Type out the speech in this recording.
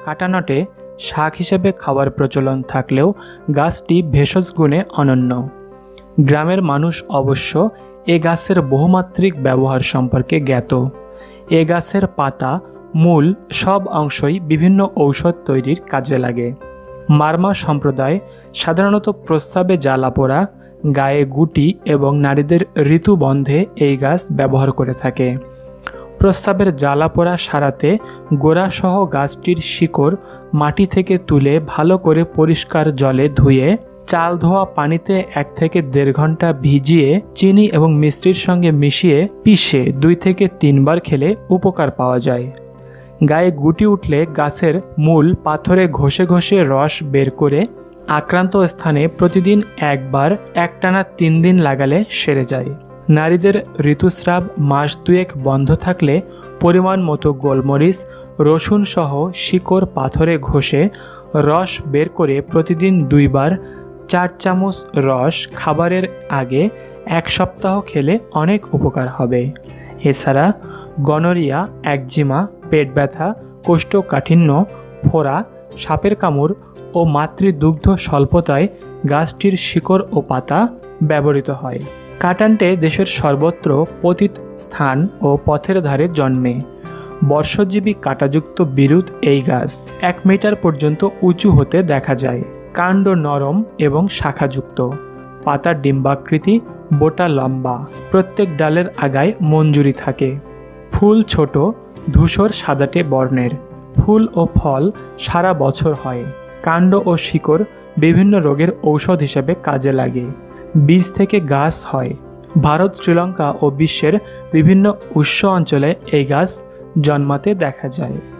কাটানটে শাক হিসেবে খাওয়ার প্রচলন থাকলেও গাছটি ভেষজ গুণে অনন্য। গ্রামের মানুষ অবশ্য এ গাছের বহুমাত্রিক ব্যবহার সম্পর্কে জ্ঞাত। এ গাছের পাতা, মূল সব অংশই বিভিন্ন ঔষধ তৈরির কাজে লাগে। মারমা সম্প্রদায় সাধারণত প্রস্রাবে জ্বালা পোড়া, গায়ে গুটি এবং নারীদের ঋতুবন্ধে এই গাছ ব্যবহার করে থাকে। প্রস্রাবের জ্বালা পোড়া সারাতে গোড়াসহ গাছটির শিকড় মাটি থেকে তুলে ভালো করে পরিষ্কার জলে ধুয়ে, চাল ধোয়া পানিতে এক থেকে দেড় ঘণ্টা ভিজিয়ে চিনি এবং মিষ্টির সঙ্গে মিশিয়ে পিষে দুই থেকে তিনবার খেলে উপকার পাওয়া যায়। গায়ে গুটি উঠলে গাছের মূল পাথরে ঘষে ঘষে রস বের করে আক্রান্ত স্থানে প্রতিদিন একবার, একটানা তিন দিন লাগালে সেরে যায়। নারীদের ঋতুস্রাব মাস দুয়েক বন্ধ থাকলে পরিমাণ মতো গোলমরিচ, রসুন সহ শিকড় পাথরে ঘষে রস বের করে প্রতিদিন দুইবার চার চামচ রস খাবারের আগে এক সপ্তাহ খেলে অনেক উপকার হবে। এছাড়া গনোরিয়া, একজিমা, পেট ব্যথা, কোষ্ঠকাঠিন্য, ফোড়া, সাপের কামড় ও মাতৃদুগ্ধ স্বল্পতায় গাছটির শিকড় ও পাতা ব্যবহৃত হয়। কাটানটে দেশের সর্বত্র পতিত স্থান ও পথের ধারে জন্মে। বর্ষজীবী কাঁটাযুক্ত বিরুৎ এই গাছ এক মিটার পর্যন্ত উঁচু হতে দেখা যায়। কাণ্ড নরম এবং শাখাযুক্ত। পাতা ডিম্বাকৃতি বোটা লম্বা। প্রত্যেক ডালের আগায় মঞ্জুরি থাকে। ফুল ছোট, ধূসর সাদাটে বর্ণের। ফুল ও ফল সারা বছর হয়। কাণ্ড ও শিকড় বিভিন্ন রোগের ঔষধ হিসেবে কাজে লাগে। বীজ থেকে গাছ হয়। ভারত, শ্রীলঙ্কা ও বিশ্বের বিভিন্ন উৎস অঞ্চলে এই গাছ জন্মাতে দেখা যায়।